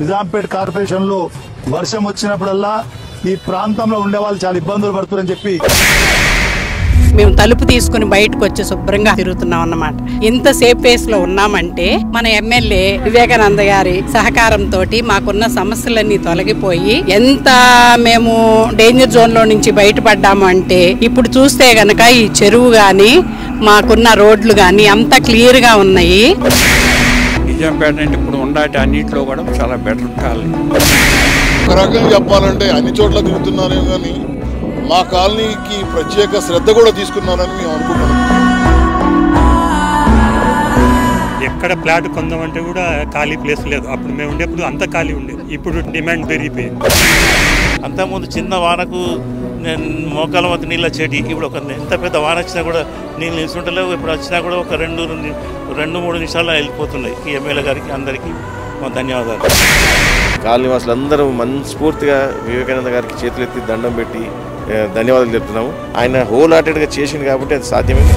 నిజాంపేట్ కార్పొరేషన్లో వర్షం వచ్చినప్పుడల్లా ఈ ప్రాంతంలో ఉండే వాళ్ళు చాలా ఇబ్బందులు పడుతున్నారని చెప్పి మేము తలుపు తీసుకుని బయటకు వచ్చి శుభ్రంగా తిరుగుతున్నాం అన్నమాట. ఇంత సేఫ్ ప్లేస్లో ఉన్నామంటే మన ఎమ్మెల్యే వివేకానంద గారి సహకారంతో మాకున్న సమస్యలన్నీ తొలగిపోయి ఎంత మేము డేంజర్ జోన్లో నుంచి బయటపడ్డాము అంటే ఇప్పుడు చూస్తే గనక ఈ చెరువు గాని మాకున్న రోడ్లు గాని అంత క్లియర్గా ఉన్నాయి. నిజాంపేట అంటే ఇప్పుడు ఉండాటి అన్నింటిలో కూడా చాలా బెటర్ కాలనీ. ఒక రకంగా చెప్పాలంటే అన్ని చోట్ల తిరుగుతున్నారే కానీ మా కాలనీకి ప్రత్యేక శ్రద్ధ కూడా తీసుకున్నారని మేము అనుకుంటున్నాం. ఎక్కడ ప్లాట్ కొందామంటే కూడా ఖాళీ ప్లేస్ లేదు. అప్పుడు మేము ఉండేప్పుడు అంత ఖాళీ ఉండేది ఇప్పుడు డిమాండ్ పెరిగిపోయింది. అంతకుముందు చిన్న వానకు మోకాల మధ్య నీళ్ళు వచ్చేటి ఇప్పుడు ఒక ఎంత పెద్ద వాన వచ్చినా కూడా నీళ్ళు నిలుచుంటలేవు. ఇప్పుడు వచ్చినా కూడా ఒక రెండు రెండు- మూడు నిమిషాలు వెళ్ళిపోతున్నాయి. ఈ ఎమ్మెల్యే గారికి అందరికీ మా ధన్యవాదాలు. కాలనీ వాసులు అందరూ మనస్ఫూర్తిగా వివేకానంద గారికి చేతులెత్తి దండం పెట్టి ధన్యవాదాలు చెప్తున్నాము. ఆయన హోల్ హార్టెడ్గా చేసింది కాబట్టి అది సాధ్యమే.